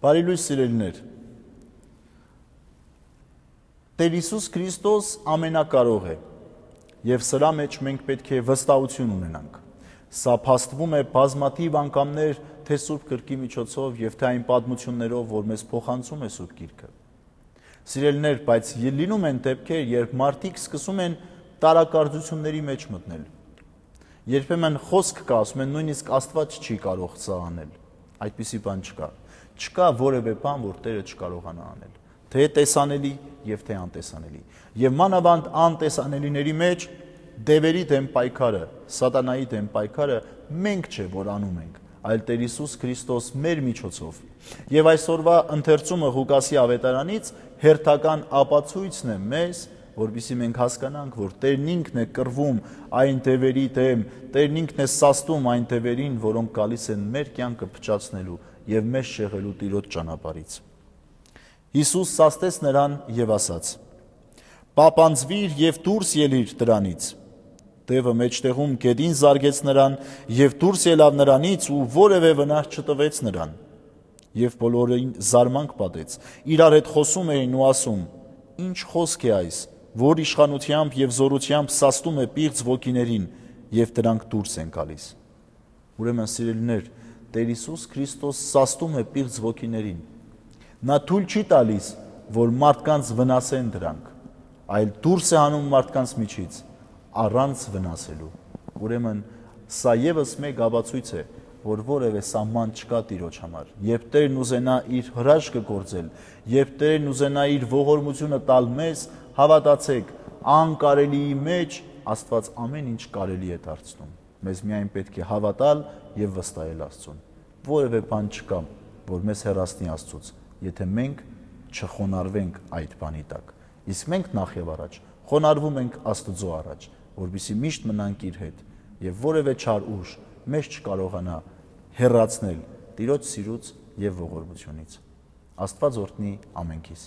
Բարի լույս սիրելիներ։ Տեր Հիսուս Քրիստոս ամենակարող է։ Եվ սրա մեջ մենք պետք է վստահություն ունենանք։ Սա փաստվում է բազմաթիվ անգամներ թե Սուրբ Գրքի միջոցով եւ թե այն պատմություններով, որ մեզ փոխանցում է Սուրբ Գիրքը։ Սիրելիներ, բայց լինում են դեպքեր, երբ մարդիկ սկսում են տարակարծությունների մեջ մտնել։ Երբեմն խոսք կա, ասում են նույնիսկ Աստված չի կարող սա անել։ Այդպիսի բան չկա չկա որևէ բան, որ Տերը չկարողանա անել, թե տեսանելի եւ թե անտեսանելի։ Եվ մանավանդ անտեսանելիների մեջ դևերի դեմ պայքարը, սատանայի դեմ պայքարը մենք չէ, որ անում ենք, այլ Տեր Հիսուս Քրիստոս մեր միջոցով։ Եվ այսօրվա ընթերցումը Ղուկասի ավետարանից հերթական ապացույցն է մեզ, որբիսի մենք հասկանանք, որ Տերն ինքն է կռվում այն դևերի դեմ, Տերն ինքն է սաստում այն դևերին, որոնք գալիս են մեր կյանքը փչացնելու եւ մեզ շեղելու Տիրոջ ճանապարից։ Հիսուս սաստեց նրան եւ ասաց. «Պապանձվիր եւ դուրս ելիր դրանից»։ Տևը մեջտեղում գեդին զարգեց նրան եւ դուրս ելավ նրանից ու որևէ վնաս չտվեց նրան։ Եվ բոլորին զարմանք պատեց։ Իրար հետ խոսում էին ու ասում. «Ինչ խոսք է այս, որ իշխանությամբ եւ զորությամբ սաստում է պիղծ ոգիներին եւ դրանք դուրս են գալիս»։ Ուրեմն սիրելիներ, Տեր Հիսուս Քրիստոս սաստում է պիղծ ոգիներին։ Նա թույլ չի տալիս, որ մարդկանց վնասեն դրանք, այլ դուրս է հանում մարդկանց միջից առանց վնասելու։ Ուրեմն սա եւս մեկ աբացույց է, որ որևէ սահման չկա Տիրոջ համար։ Երբ Տերն ուզենա իր հրաշքը գործել, երբ Տերն ուզենա իր ողորմությունը տալ մեզ, հավատացեք, անկարելիի մեջ Աստված ամեն ինչ կարելի է դարձնում։ Մեզ միայն պետք է հավատալ եւ վստահել Աստծուն։ Որևէ բան չկա, որ մեզ հեռացնի Աստծուց, եթե մենք չխոնարհվենք այդ բանի տակ։ Իսկ մենք նախ եւ առաջ խոնարհվում ենք Աստծո առաջ, որբիսի միշտ մնանք իր հետ եւ որևէ չար ուժ մեզ չկարողանա հեռացնել Տիրոջ սիրուց եւ ողորմությունից։ Աստված օրհնի ամենքիս։